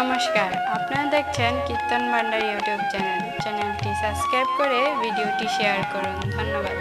নমস্কার আপনারা দেখছেন কীর্তন ভান্ডার ইউটিউব চ্যানেল। চ্যানেলটি সাবস্ক্রাইব করে ভিডিওটি শেয়ার করুন। ধন্যবাদ।